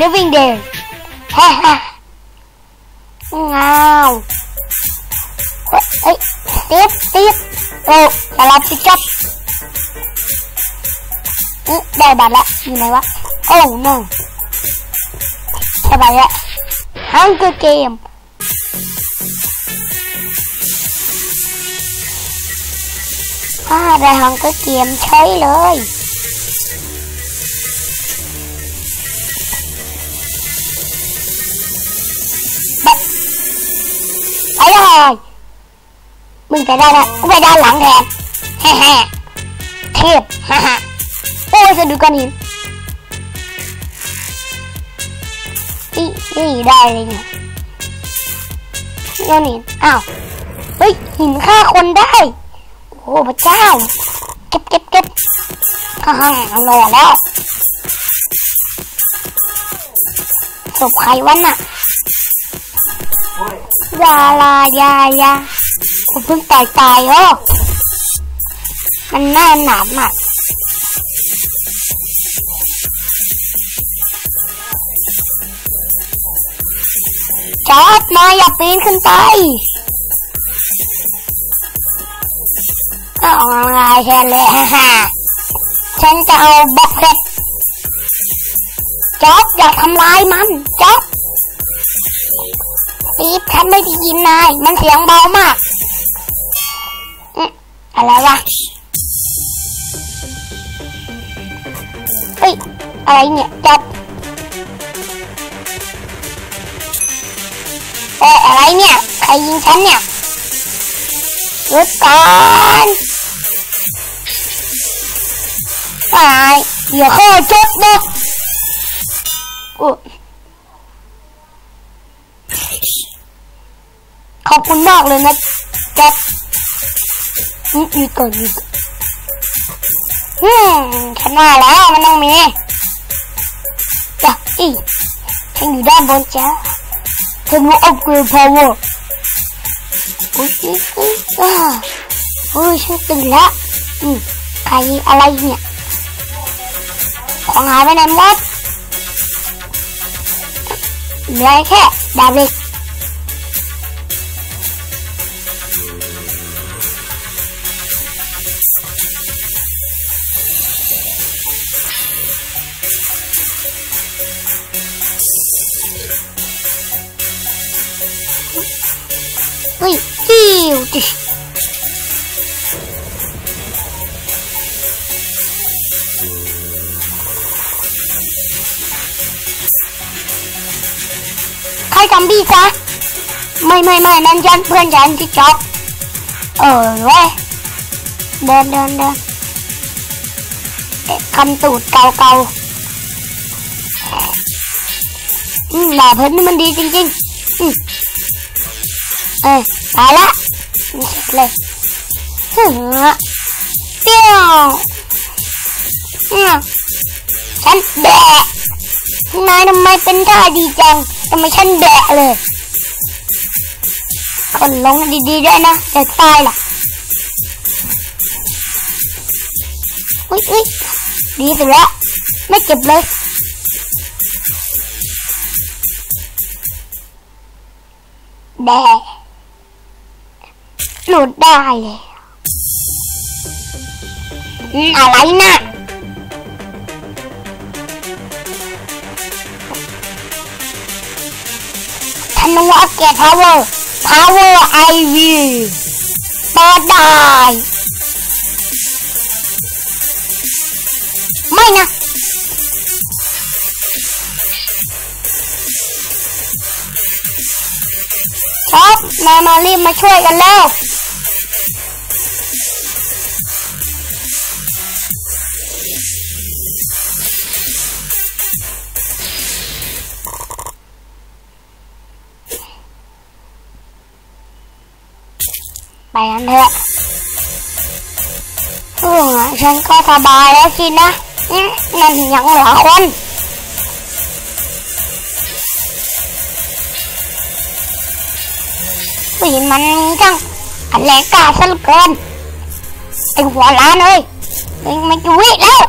living day ฮ่าฮ่าเงาวเฮ้ยติดติดโอ้อย่ารับสิจับเอ๊ะได้บัตรละอยู่ไหนวะโอ้ no ได้บัตรละ Hunger Game อ่าได้ Hunger Game ใช้ มึงไปได้นะกูไปด้านหลังแทนแฮ่แฮ่เทพฮ่าฮ่าโอ้ยสะดุดก้อนหินนี่นี่ได้เลยเนี่ยก้อนหินอ้าวเฮ้ยหินฆ่าคนได้ โอ้พระเจ้าเก็บเก็บเก็บฮ่าฮ่าอร่อยแล้วศพใครวะน่ะยาลายายา ผมเพิ่งตายตายอ๋อมันน่าหนามอะจอดมาอย่าปีนขึ้นไปก็ออกกำลังกายแทนเลยฮ่าฮ่าฉันจะเอาบล็อกเพชรจอดอย่าทำลายมันจอดปี๊บฉันไม่ได้ยินนาย มันเสียงเบามาก อะไรวะเฮ้ย อะไรเนี่ยจับเอ้ยอะไรเนี่ยใครยิงฉันเนี่ยหยุดก่อนตายอย่าเข้าจบนะอุ๊ยขอบคุณมากเลยนะแจ็คอื มหยุดก่อนหยุดก่อนอืมฉันว่าแล้วมันต้องมีจ้ะอีฉันอยู่ด้านบนจ้ะฉันว่าอัพเกรดพาวเวอร์โอ้ยโอ้ยโอ้ยอ่าโอ้ยฉันตื่นละอืมใครอะไรเนี่ยของหายไปไหนหมดเหลือแค่ดาบเล็ก เฮ้ยจิ้วจิใครจำบี้ซะไม่ไม่ไม่นั่นฉันเพื่อนฉันที่จ็อกเออเว้ยเดินเดินเดินเอ๊ะคันตูดเกาเกาอืมด่าเพิ่นนี่มันดีจริงๆอืม เอ้ยตายละไม่เสร็จเลยฮึเปี้ยวอืมฉันแบะนายทำไมเป็นท่าดีจังทำไมฉันแบะเลยคนลงดีๆด้วยนะจะตายล่ะอุ้ยอุ้ยดีสุดแล้วไม่เจ็บเลยแด หลุดได้เลยอะไรนะธนูอัปเกรดพาวเวอร์พาวเวอร์ไอวีเปิดได้ไม่นะช็อปนามารีบมาช่วยกันแล้ว ไปกันเถอะเออฉันก็สบายแล้วสินะมนั่นยังเหลือคนผู้หญิงมันมีทั้งอันแรกกาซะเหลือเกินไอหัวล้านเลยเองมันจะวิ่งแล้ว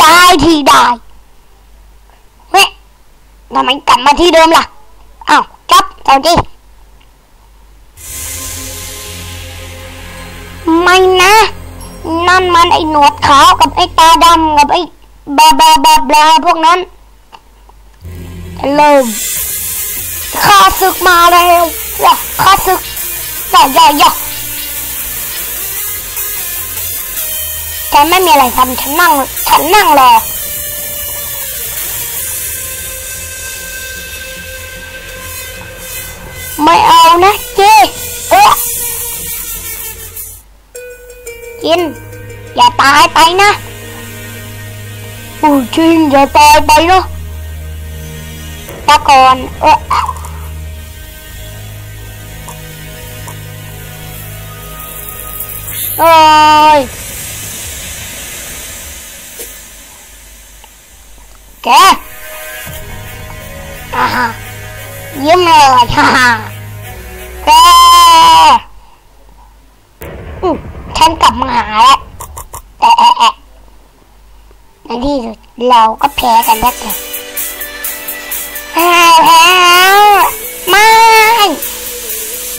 ยายที่ได้ทำไมกลับมาที่เดิมล่ะอ้าวจับเอาดิ ไม่นะนั่นมันไอ้หนวดขาวกับไอ้ตาดำกับไอ้บาบาบาบลาพวกนั้นเริ่มข้าศึกมาแล้วย่าข้าศึกย่าย่าย่าฉันไม่มีอะไรทำฉันนั่งฉันนั่งรอไม่เอานะเจ๊ กินอย่าตายไปนะปูจินอย่าตา ฉันกลับมาหาแล้วแต่แอะแอะในที่สุดเราก็แพ้กันแล้วแก